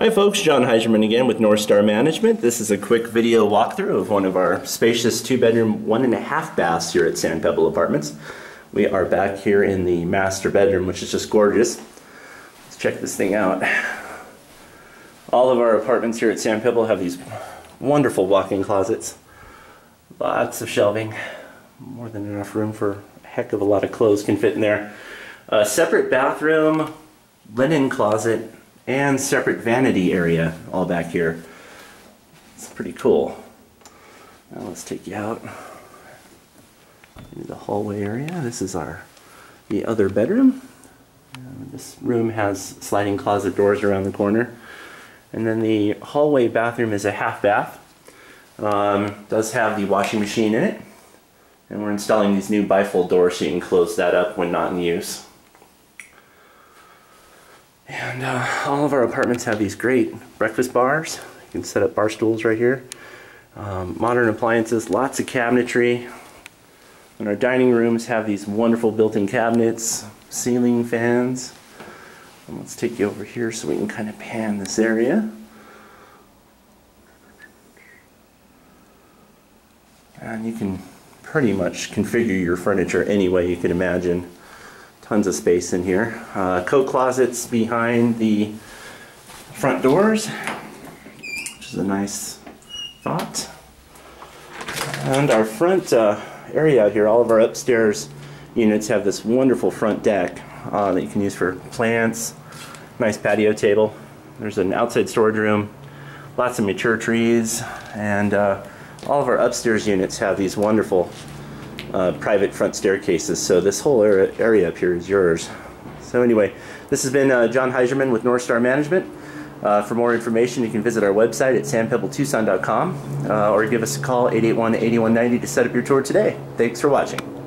Hi folks, John Hiserman again with North Star Management. This is a quick video walkthrough of one of our spacious two bedroom, one and a half baths here at Sand Pebble Apartments. We are back here in the master bedroom, which is just gorgeous. Let's check this thing out. All of our apartments here at Sand Pebble have these wonderful walk-in closets. Lots of shelving, more than enough room for a heck of a lot of clothes can fit in there. A separate bathroom, linen closet, and separate vanity area all back here. It's pretty cool. Now let's take you out into the hallway area. This is our the other bedroom. this room has sliding closet doors around the corner. And then the hallway bathroom is a half bath. Um, does have the washing machine in it. And we're installing these new bifold doors so you can close that up when not in use. And uh, all of our apartments have these great breakfast bars. You can set up bar stools right here. Um, modern appliances, lots of cabinetry. And our dining rooms have these wonderful built-in cabinets, ceiling fans. And let's take you over here so we can kind of pan this area. And you can pretty much configure your furniture any way you can imagine tons of space in here. Uh, coat closets behind the front doors, which is a nice thought. And our front uh, area out here, all of our upstairs units have this wonderful front deck uh, that you can use for plants, nice patio table. There's an outside storage room, lots of mature trees, and uh, all of our upstairs units have these wonderful uh, private front staircases. So this whole area, up here is yours. So anyway, this has been uh, John Hiserman with North Star Management. Uh, for more information, you can visit our website at sandpebbletucson.com uh, or give us a call 881-8190 to set up your tour today. Thanks for watching.